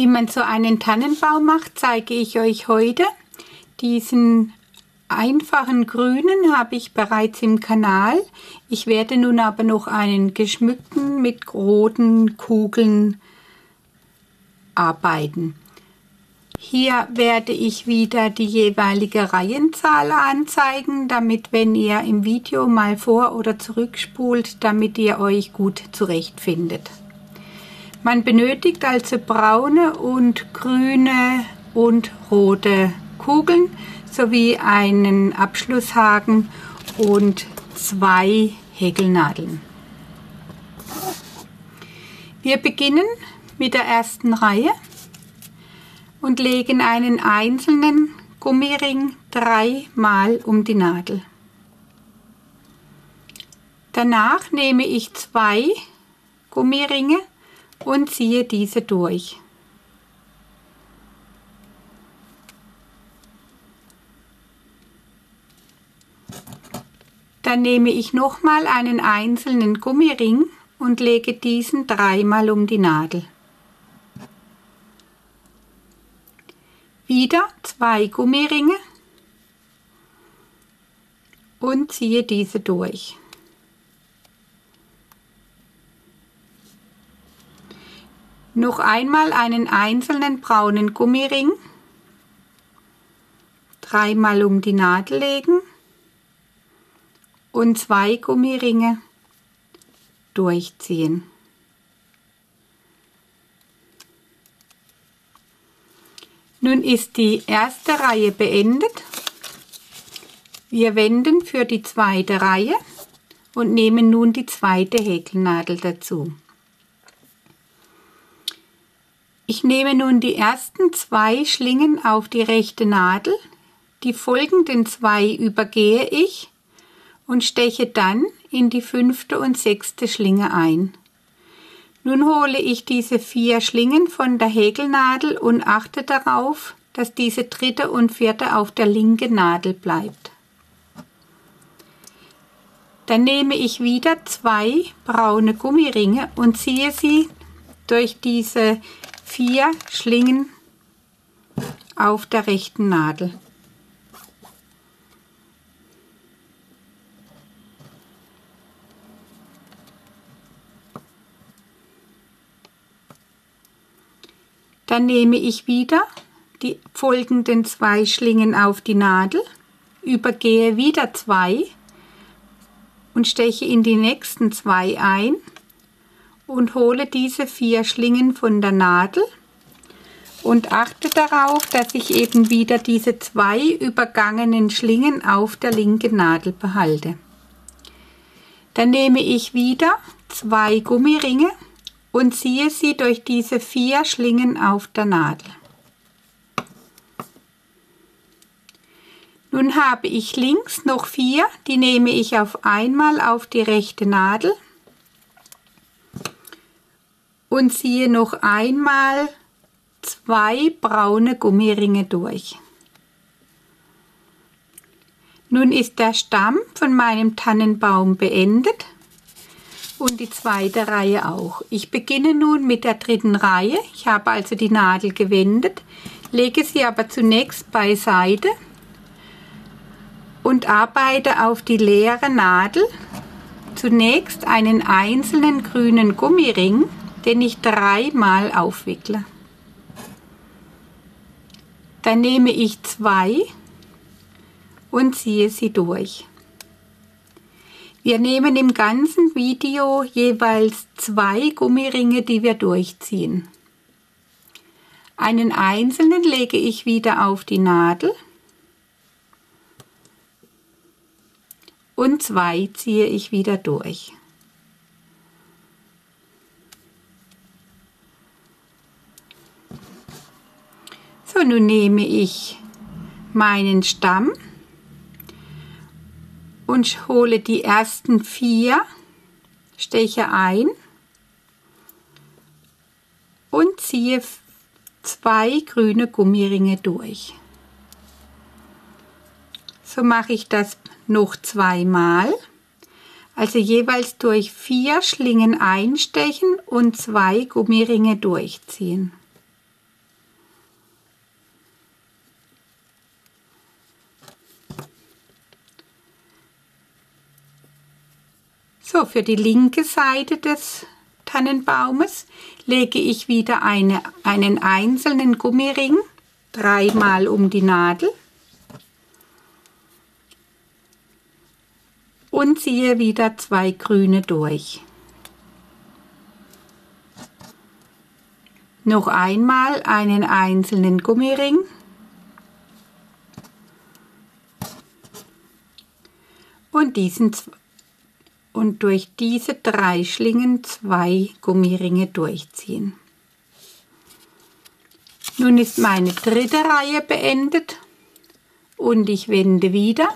Wie man so einen Tannenbaum macht, zeige ich euch heute. Diesen einfachen grünen habe ich bereits im Kanal. Ich werde nun aber noch einen geschmückten mit roten Kugeln arbeiten. Hier werde ich wieder die jeweilige Reihenzahl anzeigen, damit wenn ihr im Video mal vor- oder zurückspult, damit ihr euch gut zurechtfindet. Man benötigt also braune und grüne und rote Kugeln sowie einen Abschlusshaken und zwei Häkelnadeln. Wir beginnen mit der ersten Reihe und legen einen einzelnen Gummiring dreimal um die Nadel. Danach nehme ich zwei Gummiringe und ziehe diese durch. Dann nehme ich nochmal einen einzelnen Gummiring und lege diesen dreimal um die Nadel. Wieder zwei Gummiringe und ziehe diese durch. Noch einmal einen einzelnen braunen Gummiring, dreimal um die Nadel legen und zwei Gummiringe durchziehen. Nun ist die erste Reihe beendet. Wir wenden für die zweite Reihe und nehmen nun die zweite Häkelnadel dazu. Ich nehme nun die ersten zwei Schlingen auf die rechte Nadel, die folgenden zwei übergehe ich und steche dann in die fünfte und sechste Schlinge ein. Nun hole ich diese vier Schlingen von der Häkelnadel und achte darauf, dass diese dritte und vierte auf der linken Nadel bleibt. Dann nehme ich wieder zwei braune Gummiringe und ziehe sie durch diese vier Schlingen auf der rechten Nadel. Dann nehme ich wieder die folgenden zwei Schlingen auf die Nadel, übergehe wieder zwei und steche in die nächsten zwei ein und hole diese vier Schlingen von der Nadel und achte darauf, dass ich eben wieder diese zwei übergangenen Schlingen auf der linken Nadel behalte. Dann nehme ich wieder zwei Gummiringe und ziehe sie durch diese vier Schlingen auf der Nadel. Nun habe ich links noch vier, die nehme ich auf einmal auf die rechte Nadel und ziehe noch einmal zwei braune Gummiringe durch. Nun ist der Stamm von meinem Tannenbaum beendet und die zweite Reihe auch. Ich beginne nun mit der dritten Reihe. Ich habe also die Nadel gewendet, lege sie aber zunächst beiseite und arbeite auf die leere Nadel zunächst einen einzelnen grünen Gummiring den ich dreimal aufwickle. Dann nehme ich zwei und ziehe sie durch. Wir nehmen im ganzen Video jeweils zwei Gummiringe, die wir durchziehen. Einen einzelnen lege ich wieder auf die Nadel und zwei ziehe ich wieder durch. So, nun nehme ich meinen Stamm und hole die ersten vier Steche ein und ziehe zwei grüne Gummiringe durch. So mache ich das noch zweimal. Also jeweils durch vier Schlingen einstechen und zwei Gummiringe durchziehen. So, für die linke Seite des Tannenbaumes lege ich wieder eine, einen einzelnen Gummiring dreimal um die Nadel und ziehe wieder zwei grüne durch. Noch einmal einen einzelnen Gummiring und diesen und durch diese drei Schlingen zwei Gummiringe durchziehen. Nun ist meine dritte Reihe beendet und ich wende wieder.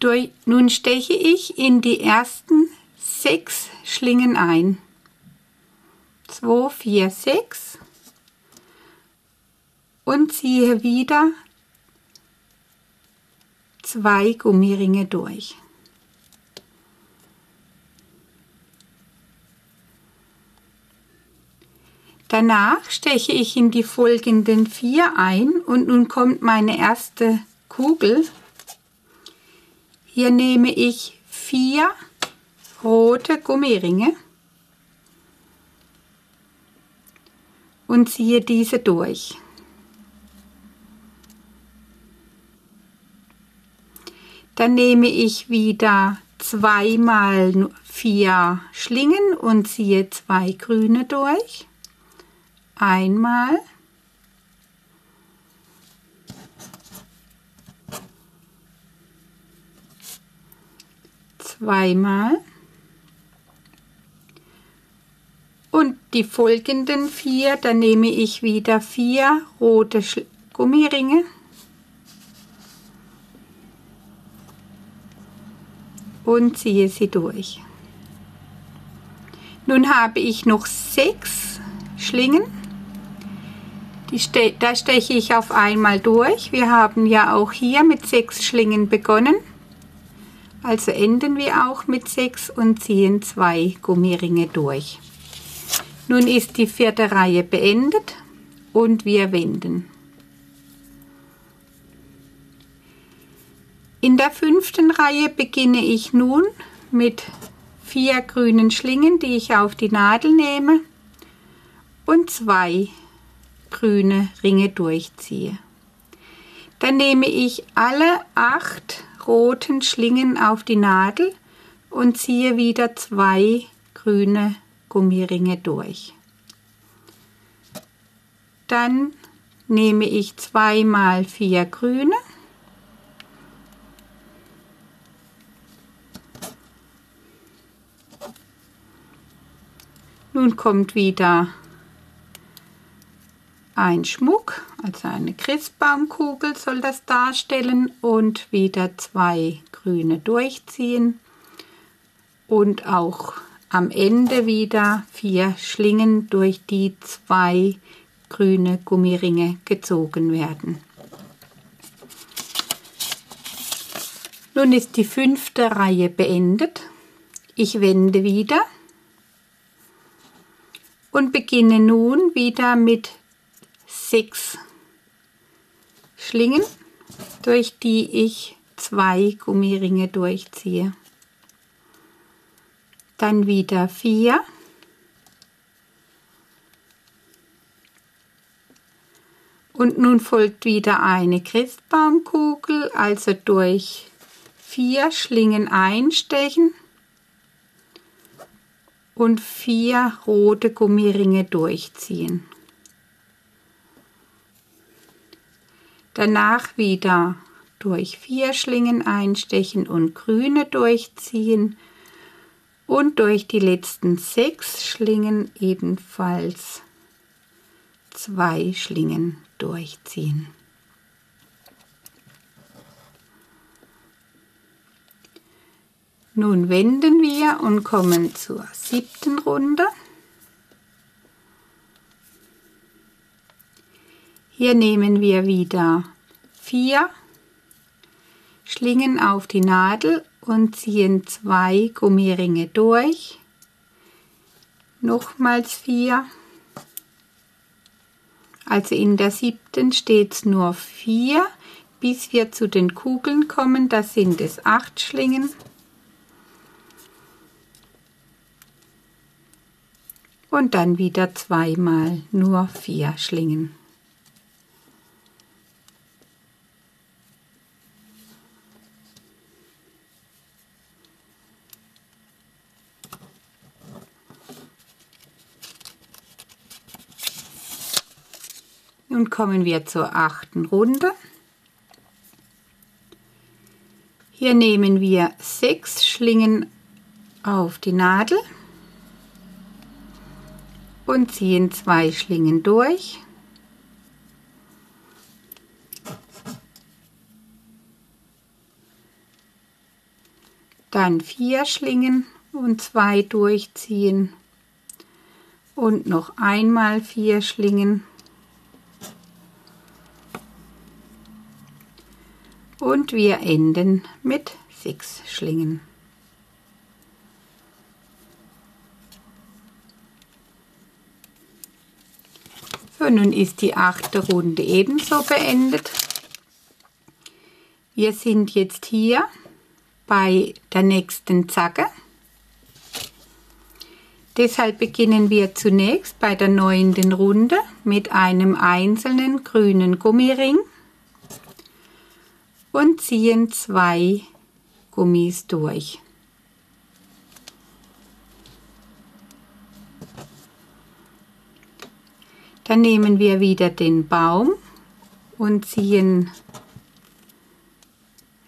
Durch, nun steche ich in die ersten sechs Schlingen ein. 2, 4, 6 und ziehe wieder zwei Gummiringe durch. Danach steche ich in die folgenden vier ein und nun kommt meine erste Kugel. Hier nehme ich vier rote Gummiringe und ziehe diese durch. Dann nehme ich wieder zweimal vier Schlingen und ziehe zwei grüne durch. Einmal. Zweimal. Und die folgenden vier, dann nehme ich wieder vier rote Gummiringe und ziehe sie durch. Nun habe ich noch sechs Schlingen. Ste da steche ich auf einmal durch. Wir haben ja auch hier mit sechs Schlingen begonnen. Also enden wir auch mit sechs und ziehen zwei Gummiringe durch. Nun ist die vierte Reihe beendet und wir wenden. In der fünften Reihe beginne ich nun mit vier grünen Schlingen, die ich auf die Nadel nehme und zwei grüne Ringe durchziehe. Dann nehme ich alle acht roten Schlingen auf die Nadel und ziehe wieder zwei grüne Gummiringe durch. Dann nehme ich zweimal vier grüne Nun kommt wieder ein Schmuck, also eine Christbaumkugel soll das darstellen und wieder zwei grüne durchziehen und auch am Ende wieder vier Schlingen, durch die zwei grüne Gummiringe gezogen werden. Nun ist die fünfte Reihe beendet. Ich wende wieder und beginne nun wieder mit sechs Schlingen, durch die ich zwei Gummiringe durchziehe. Dann wieder vier. Und nun folgt wieder eine Christbaumkugel, also durch vier Schlingen einstechen und vier rote Gummiringe durchziehen. Danach wieder durch vier Schlingen einstechen und grüne durchziehen und durch die letzten sechs Schlingen ebenfalls zwei Schlingen durchziehen. Nun wenden wir und kommen zur siebten Runde. Hier nehmen wir wieder vier Schlingen auf die Nadel und ziehen zwei Gummiringe durch. Nochmals vier. Also in der siebten steht es nur vier, bis wir zu den Kugeln kommen, da sind es acht Schlingen. Und dann wieder zweimal nur vier Schlingen. Nun kommen wir zur achten Runde. Hier nehmen wir sechs Schlingen auf die Nadel und ziehen zwei Schlingen durch. Dann vier Schlingen und zwei durchziehen und noch einmal vier Schlingen und wir enden mit sechs Schlingen. So, nun ist die achte Runde ebenso beendet. Wir sind jetzt hier bei der nächsten Zacke. Deshalb beginnen wir zunächst bei der neunten Runde mit einem einzelnen grünen Gummiring und ziehen zwei Gummis durch. Dann nehmen wir wieder den Baum und ziehen,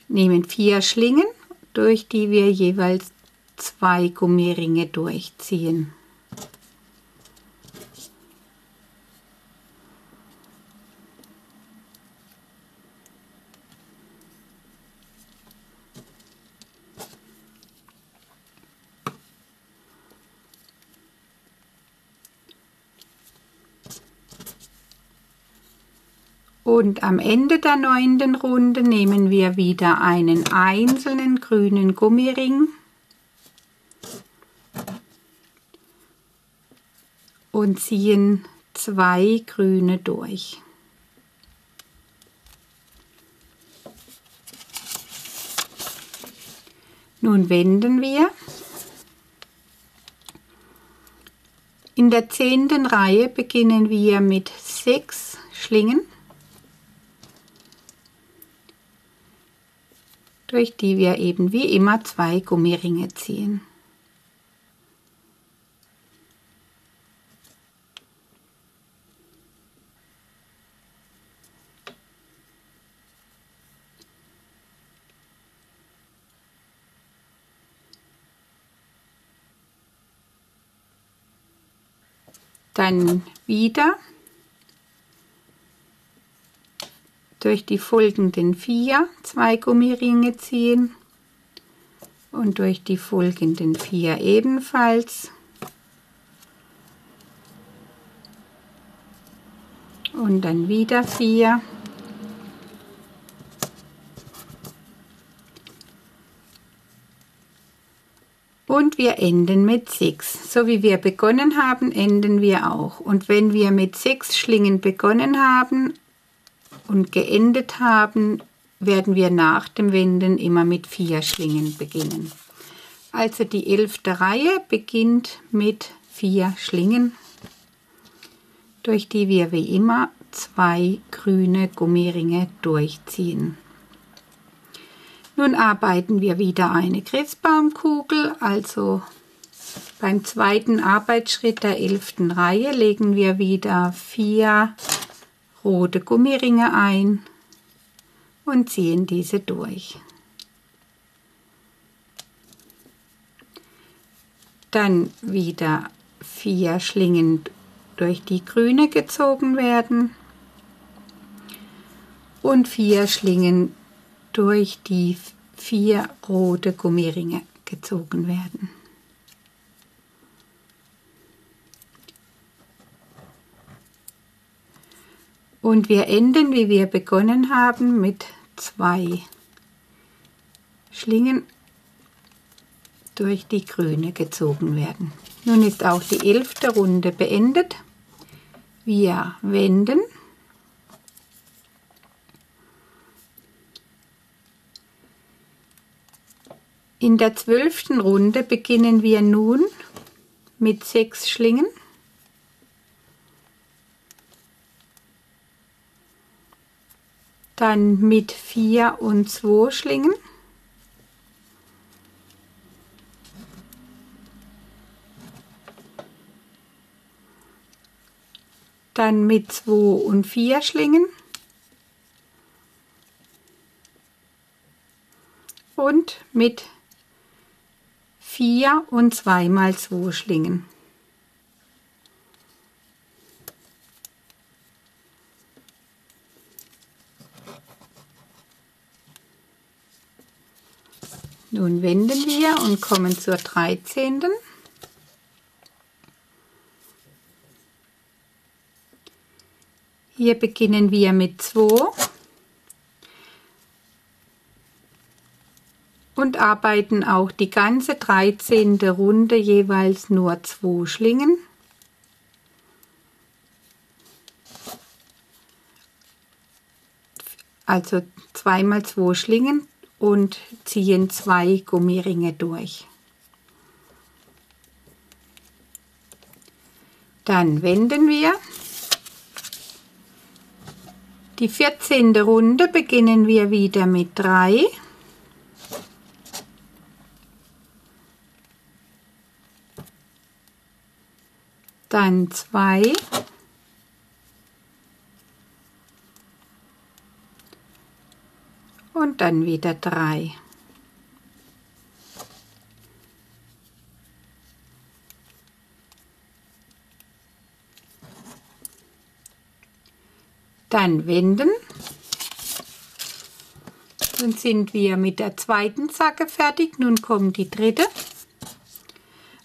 nehmen vier Schlingen, durch die wir jeweils zwei Gummiringe durchziehen. Und am Ende der neunten Runde nehmen wir wieder einen einzelnen grünen Gummiring und ziehen zwei grüne durch. Nun wenden wir. In der zehnten Reihe beginnen wir mit sechs Schlingen. Durch die wir eben wie immer zwei Gummiringe ziehen. Dann wieder durch die folgenden vier zwei Gummiringe ziehen und durch die folgenden vier ebenfalls. Und dann wieder vier. Und wir enden mit 6. So wie wir begonnen haben, enden wir auch. Und wenn wir mit 6 Schlingen begonnen haben, und geendet haben, werden wir nach dem Wenden immer mit vier Schlingen beginnen. Also die elfte Reihe beginnt mit vier Schlingen, durch die wir wie immer zwei grüne Gummiringe durchziehen. Nun arbeiten wir wieder eine Christbaumkugel, also beim zweiten Arbeitsschritt der elften Reihe legen wir wieder vier rote Gummiringe ein und ziehen diese durch. Dann wieder vier Schlingen durch die grüne gezogen werden und vier Schlingen durch die vier rote Gummiringe gezogen werden. Und wir enden, wie wir begonnen haben, mit zwei Schlingen durch die grüne gezogen werden. Nun ist auch die elfte Runde beendet. Wir wenden. In der zwölften Runde beginnen wir nun mit sechs Schlingen. Dann mit vier und zwei Schlingen. Dann mit zwei und vier Schlingen. Und mit vier und zweimal zwei Schlingen. Nun wenden wir und kommen zur 13. Hier beginnen wir mit 2 und arbeiten auch die ganze 13. Runde jeweils nur 2 Schlingen. Also zweimal 2 Schlingen und ziehen zwei Gummiringe durch. Dann wenden wir. Die 14. Runde beginnen wir wieder mit 3. Dann 2. und dann wieder drei. Dann wenden. Dann sind wir mit der zweiten Zacke fertig. Nun kommt die dritte.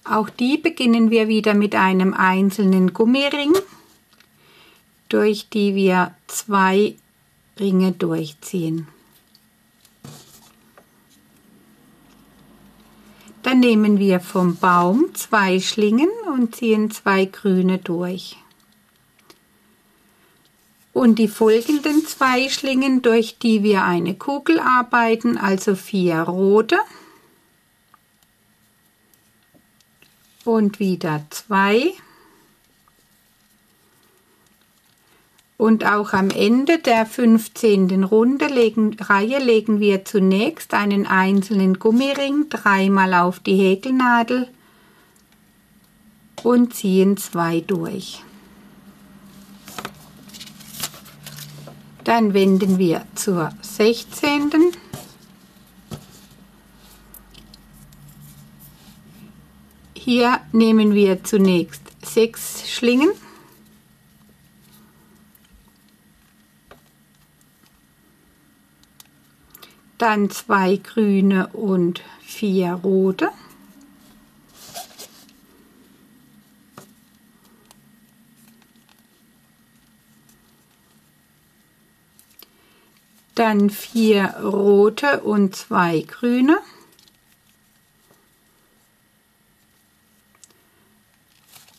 Auch die beginnen wir wieder mit einem einzelnen Gummiring, durch die wir zwei Ringe durchziehen. Dann nehmen wir vom Baum zwei Schlingen und ziehen zwei grüne durch. Und die folgenden zwei Schlingen, durch die wir eine Kugel arbeiten, also vier rote und wieder zwei Und auch am Ende der 15. Runde legen, Reihe legen wir zunächst einen einzelnen Gummiring dreimal auf die Häkelnadel und ziehen zwei durch. Dann wenden wir zur 16. Hier nehmen wir zunächst sechs Schlingen dann zwei grüne und vier rote. Dann vier rote und zwei grüne.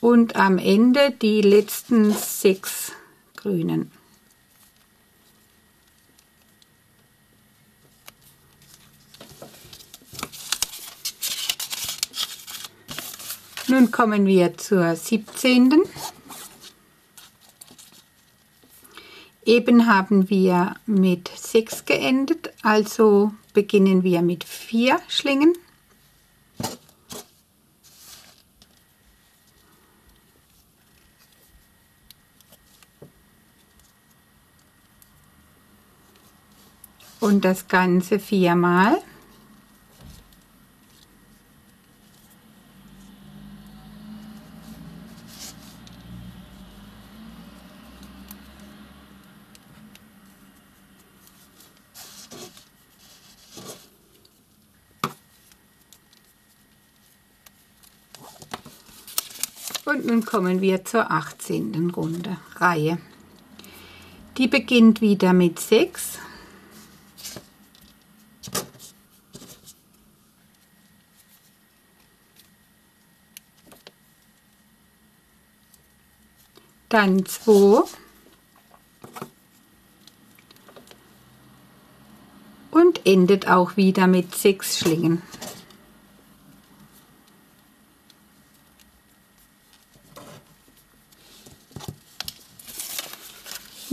Und am Ende die letzten sechs grünen. Nun kommen wir zur 17. Eben haben wir mit 6 geendet, also beginnen wir mit 4 Schlingen. Und das Ganze viermal. Und nun kommen wir zur 18. Runde, Reihe. Die beginnt wieder mit 6. dann 2 und endet auch wieder mit 6 Schlingen.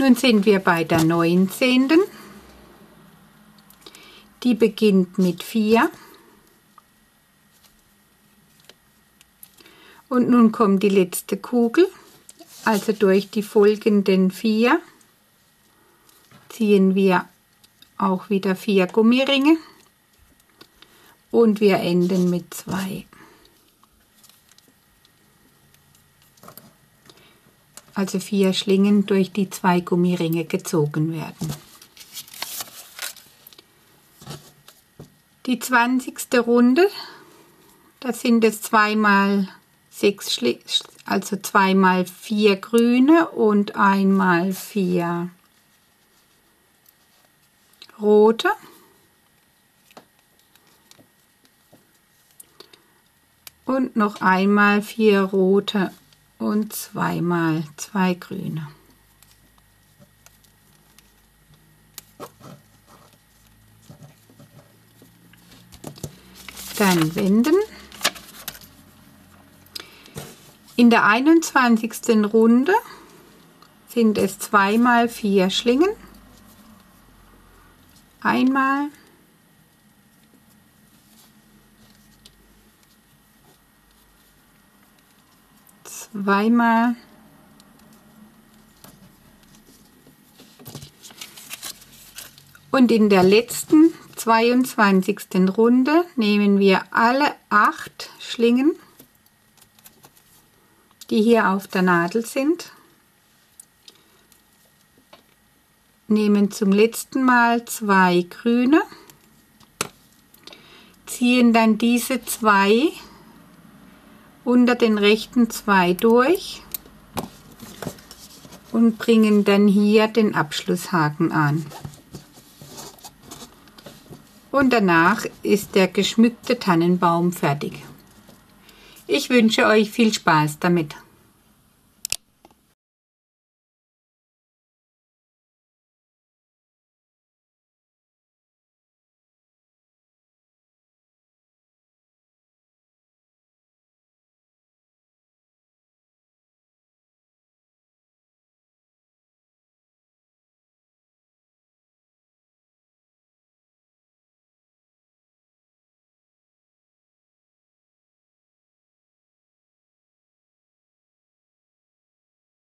Nun sind wir bei der 19. Die beginnt mit 4. Und nun kommt die letzte Kugel, also durch die folgenden 4 ziehen wir auch wieder 4 Gummiringe und wir enden mit 2. also vier Schlingen durch die zwei Gummiringe gezogen werden. Die 20. Runde, das sind es zweimal sechs Schli also zweimal vier grüne und einmal vier rote. Und noch einmal vier rote und zweimal zwei grüne. Dann wenden. In der 21. Runde sind es zweimal vier Schlingen. Einmal zweimal und in der letzten 22. Runde nehmen wir alle acht Schlingen, die hier auf der Nadel sind, nehmen zum letzten Mal zwei grüne, ziehen dann diese zwei unter den rechten zwei durch und bringen dann hier den Abschlusshaken an. Und danach ist der geschmückte Tannenbaum fertig. Ich wünsche euch viel Spaß damit.